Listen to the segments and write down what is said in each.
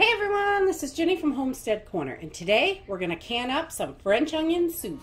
Hey everyone, this is Jinne from Homestead Corner, and today we're going to can up some French onion soup.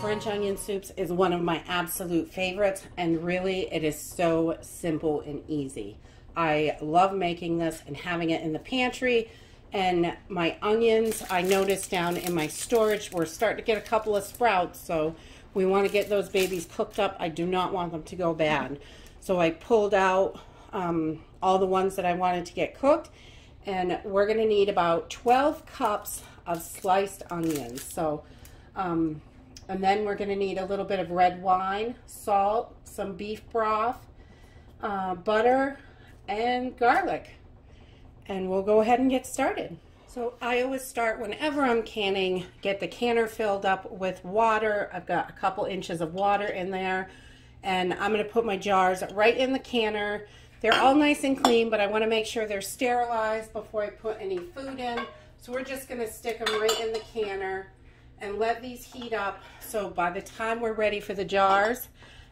French onion soups is one of my absolute favorites, and really it is so simple and easy. I love making this and having it in the pantry and my onions I noticed down in my storage we're starting to get a couple of sprouts so we want to get those babies cooked up. I do not want them to go bad. So I pulled out um, all the ones that I wanted to get cooked and we're going to need about 12 cups of sliced onions. So um, and then we're going to need a little bit of red wine salt some beef broth uh, butter and garlic and we'll go ahead and get started. So I always start whenever I'm canning, get the canner filled up with water. I've got a couple inches of water in there and I'm going to put my jars right in the canner. They're all nice and clean, but I want to make sure they're sterilized before I put any food in. So we're just going to stick them right in the canner and let these heat up. So by the time we're ready for the jars,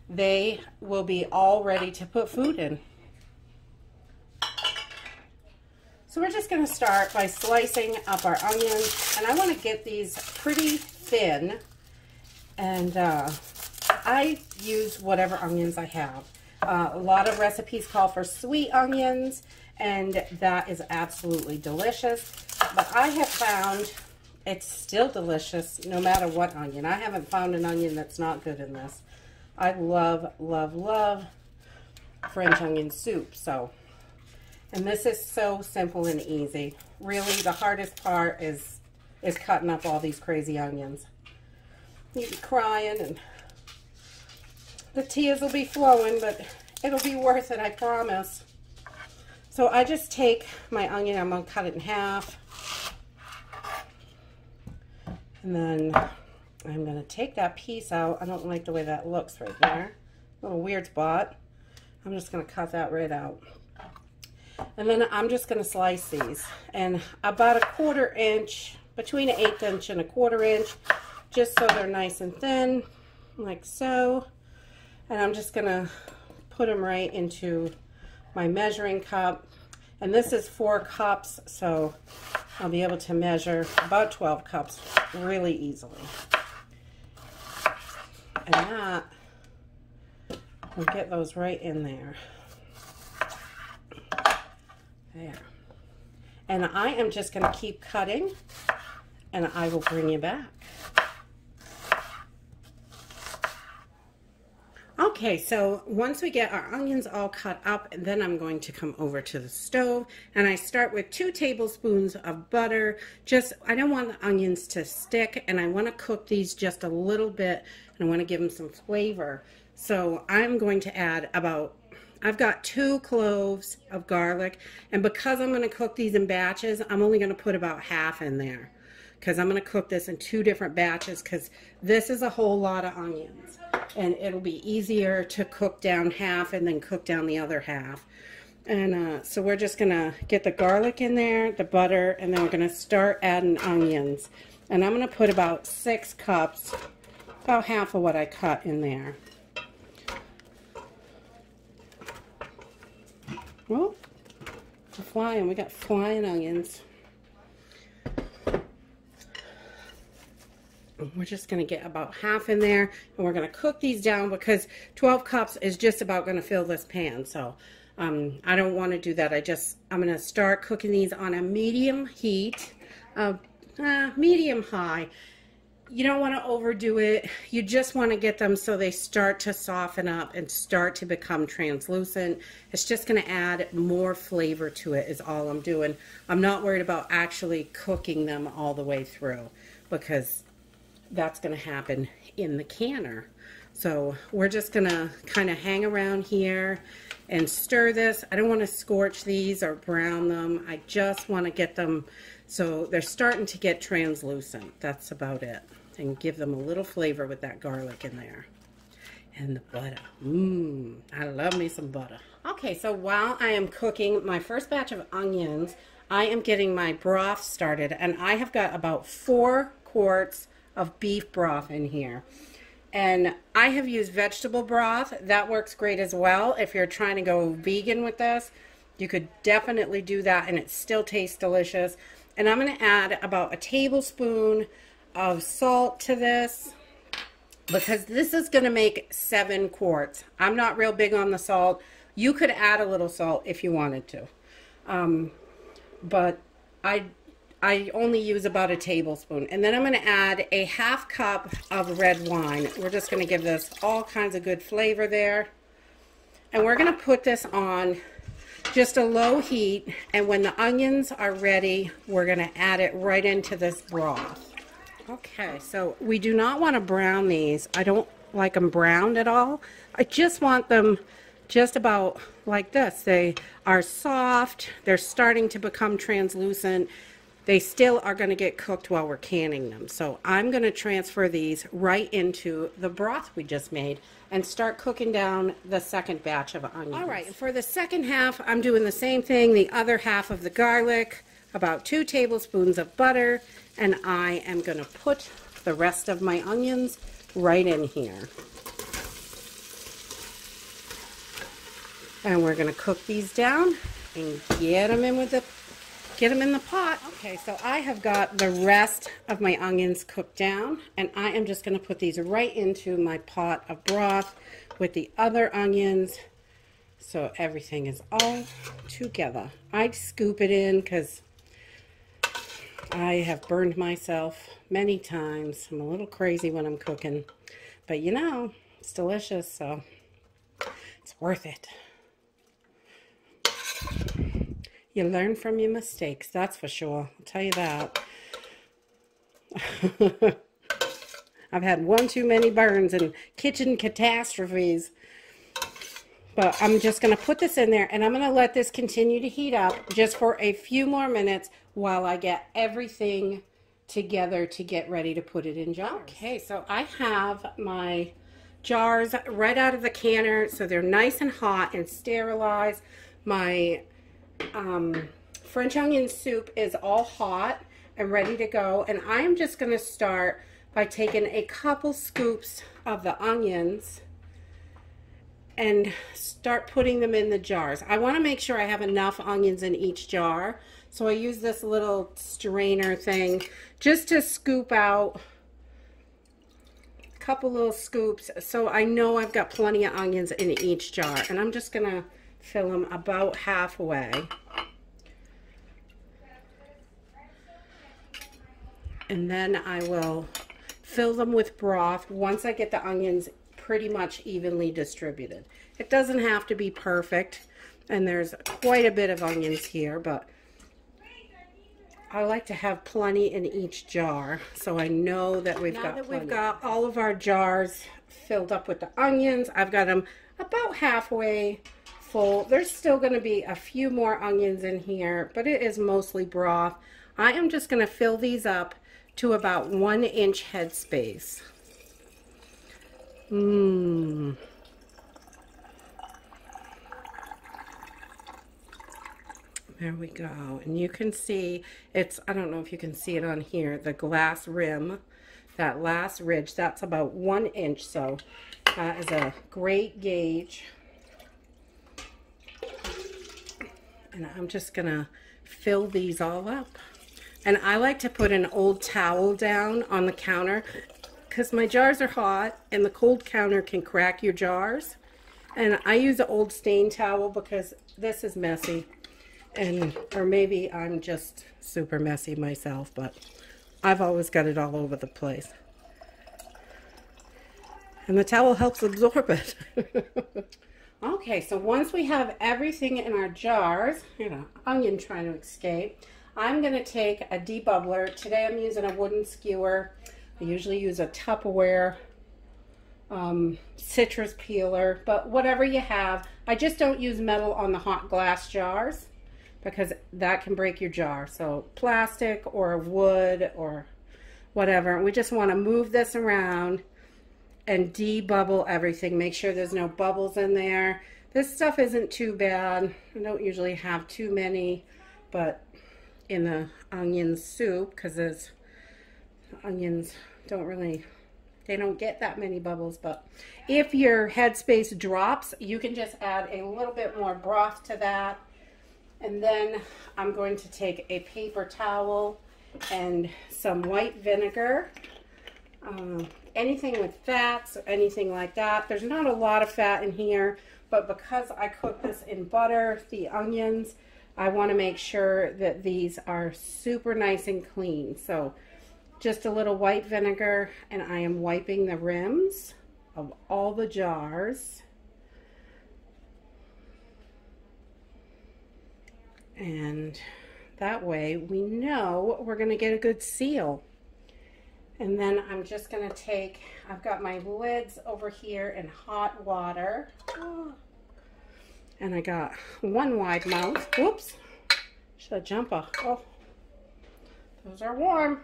they will be all ready to put food in. So we're just going to start by slicing up our onions. And I want to get these pretty thin. And uh, I use whatever onions I have. Uh, a lot of recipes call for sweet onions. And that is absolutely delicious. But I have found it's still delicious no matter what onion. I haven't found an onion that's not good in this. I love, love, love French onion soup. So and this is so simple and easy. Really, the hardest part is is cutting up all these crazy onions. You'll be crying and the tears will be flowing, but it'll be worth it, I promise. So I just take my onion, I'm going to cut it in half. And then I'm going to take that piece out. I don't like the way that looks right there. A little weird spot. I'm just going to cut that right out. And then I'm just going to slice these. And about a quarter inch, between an eighth inch and a quarter inch, just so they're nice and thin, like so. And I'm just going to put them right into my measuring cup. And this is four cups, so I'll be able to measure about 12 cups really easily. And that, will get those right in there. There. And I am just going to keep cutting and I will bring you back. Okay, so once we get our onions all cut up, then I'm going to come over to the stove and I start with two tablespoons of butter. Just, I don't want the onions to stick and I want to cook these just a little bit and I want to give them some flavor. So I'm going to add about I've got two cloves of garlic, and because I'm going to cook these in batches, I'm only going to put about half in there because I'm going to cook this in two different batches because this is a whole lot of onions and it'll be easier to cook down half and then cook down the other half. And uh, so we're just going to get the garlic in there, the butter, and then we're going to start adding onions. And I'm going to put about six cups, about half of what I cut in there. Well, we're flying. We got flying onions. We're just going to get about half in there and we're going to cook these down because 12 cups is just about going to fill this pan. So um, I don't want to do that. I just, I'm going to start cooking these on a medium heat, uh, uh, medium high you don't want to overdo it. You just want to get them so they start to soften up and start to become translucent. It's just going to add more flavor to it is all I'm doing. I'm not worried about actually cooking them all the way through because that's going to happen in the canner. So we're just going to kind of hang around here and stir this. I don't want to scorch these or brown them. I just want to get them so they're starting to get translucent. That's about it and give them a little flavor with that garlic in there. And the butter. Mmm, I love me some butter. Okay, so while I am cooking my first batch of onions, I am getting my broth started. And I have got about four quarts of beef broth in here. And I have used vegetable broth. That works great as well. If you're trying to go vegan with this, you could definitely do that and it still tastes delicious. And I'm going to add about a tablespoon of salt to this because this is going to make seven quarts. I'm not real big on the salt. You could add a little salt if you wanted to. Um, but I I only use about a tablespoon. And then I'm going to add a half cup of red wine. We're just going to give this all kinds of good flavor there. And we're going to put this on just a low heat. And when the onions are ready, we're going to add it right into this broth. Okay, so we do not want to brown these. I don't like them browned at all. I just want them just about like this. They are soft. They're starting to become translucent. They still are going to get cooked while we're canning them. So I'm going to transfer these right into the broth we just made and start cooking down the second batch of onions. All right, for the second half, I'm doing the same thing. The other half of the garlic, about two tablespoons of butter, and I am going to put the rest of my onions right in here. And we're going to cook these down and get them in with the get them in the pot. Okay, so I have got the rest of my onions cooked down and I am just going to put these right into my pot of broth with the other onions so everything is all together. I scoop it in because I have burned myself many times. I'm a little crazy when I'm cooking, but you know, it's delicious, so it's worth it. You learn from your mistakes, that's for sure. I'll tell you that. I've had one too many burns and kitchen catastrophes. But I'm just going to put this in there and I'm going to let this continue to heat up just for a few more minutes while I get everything together to get ready to put it in jars. Okay, so I have my jars right out of the canner so they're nice and hot and sterilized. My um, French onion soup is all hot and ready to go. And I'm just going to start by taking a couple scoops of the onions and start putting them in the jars. I want to make sure I have enough onions in each jar. So I use this little strainer thing just to scoop out a couple little scoops so I know I've got plenty of onions in each jar. And I'm just going to fill them about halfway. And then I will fill them with broth once I get the onions pretty much evenly distributed. It doesn't have to be perfect, and there's quite a bit of onions here, but I like to have plenty in each jar, so I know that we've now got that we've got all of our jars filled up with the onions. I've got them about halfway full. There's still going to be a few more onions in here, but it is mostly broth. I am just going to fill these up to about one inch headspace. Mmm. There we go. And you can see, it's, I don't know if you can see it on here, the glass rim, that last ridge, that's about one inch. So that is a great gauge. And I'm just going to fill these all up. And I like to put an old towel down on the counter because my jars are hot and the cold counter can crack your jars. And I use an old stain towel because this is messy. And, or maybe I'm just super messy myself, but I've always got it all over the place. And the towel helps absorb it. Okay, so once we have everything in our jars, you know, onion trying to escape, I'm going to take a debubbler. Today I'm using a wooden skewer. I usually use a Tupperware um, citrus peeler, but whatever you have. I just don't use metal on the hot glass jars because that can break your jar. So plastic or wood or whatever. We just want to move this around and debubble everything. Make sure there's no bubbles in there. This stuff isn't too bad. I don't usually have too many, but in the onion soup, because there's onions don't really, they don't get that many bubbles, but if your headspace drops, you can just add a little bit more broth to that. And then I'm going to take a paper towel and some white vinegar. Um, anything with fats or anything like that. There's not a lot of fat in here, but because I cook this in butter, the onions, I want to make sure that these are super nice and clean. So just a little white vinegar and I am wiping the rims of all the jars. And that way we know we're going to get a good seal. And then I'm just going to take, I've got my lids over here in hot water. And I got one wide mouth. Whoops. Should I jump off? Oh, those are warm.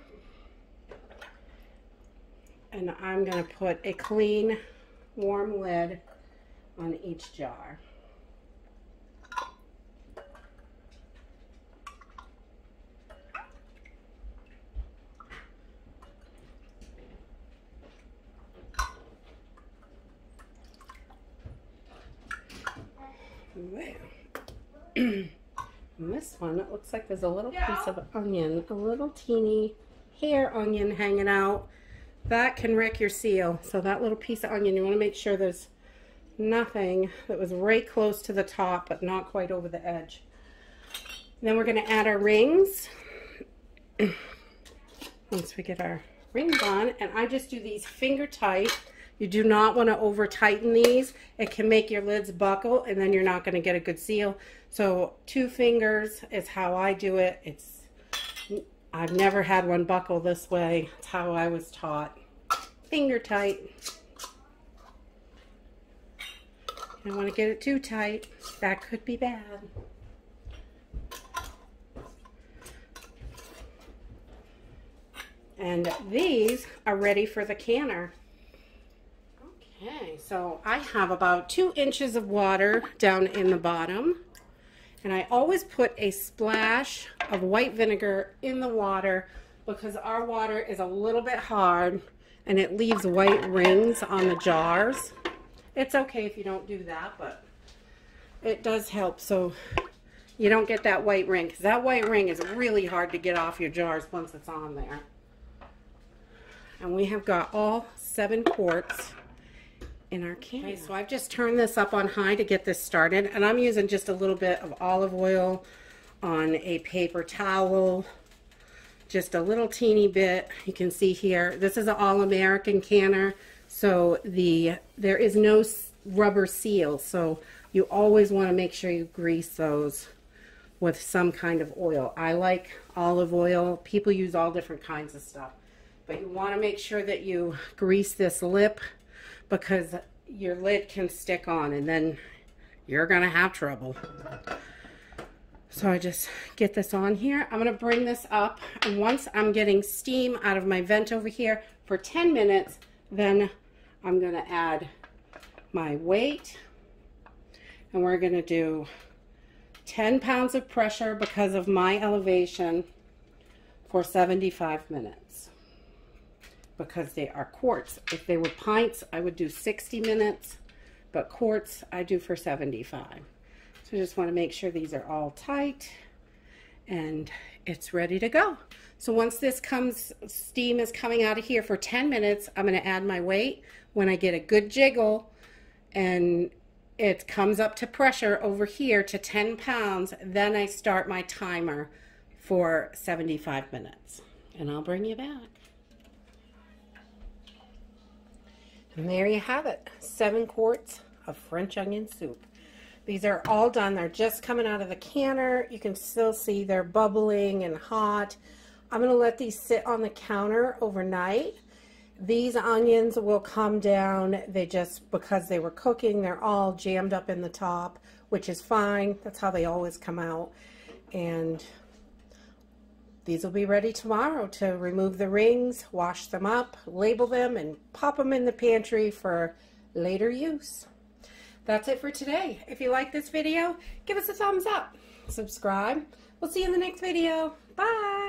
And I'm going to put a clean, warm lid on each jar. and this one, it looks like there's a little piece of onion, a little teeny hair onion hanging out. That can wreck your seal. So that little piece of onion, you want to make sure there's nothing that was right close to the top, but not quite over the edge. then we're going to add our rings. Once we get our rings on, and I just do these finger tight you do not want to over tighten these. It can make your lids buckle and then you're not going to get a good seal. So two fingers is how I do it. It's I've never had one buckle this way. It's how I was taught. Finger tight. You don't want to get it too tight. That could be bad. And these are ready for the canner. Okay, so I have about two inches of water down in the bottom. And I always put a splash of white vinegar in the water because our water is a little bit hard and it leaves white rings on the jars. It's okay if you don't do that, but it does help so you don't get that white ring because that white ring is really hard to get off your jars once it's on there. And we have got all seven quarts in our can. Okay, so I've just turned this up on high to get this started and I'm using just a little bit of olive oil on a paper towel just a little teeny bit. You can see here this is an all-American canner so the there is no rubber seal so you always want to make sure you grease those with some kind of oil. I like olive oil. People use all different kinds of stuff but you want to make sure that you grease this lip because your lid can stick on and then you're going to have trouble. So I just get this on here. I'm going to bring this up and once I'm getting steam out of my vent over here for 10 minutes, then I'm going to add my weight and we're going to do 10 pounds of pressure because of my elevation for 75 minutes because they are quarts. If they were pints, I would do 60 minutes, but quarts I do for 75. So I just want to make sure these are all tight and it's ready to go. So once this comes, steam is coming out of here for 10 minutes, I'm going to add my weight. When I get a good jiggle and it comes up to pressure over here to 10 pounds, then I start my timer for 75 minutes. And I'll bring you back. And there you have it, seven quarts of French onion soup. These are all done. They're just coming out of the canner. You can still see they're bubbling and hot. I'm going to let these sit on the counter overnight. These onions will come down. They just, because they were cooking, they're all jammed up in the top, which is fine. That's how they always come out. And these will be ready tomorrow to remove the rings, wash them up, label them, and pop them in the pantry for later use. That's it for today. If you like this video, give us a thumbs up. Subscribe. We'll see you in the next video. Bye.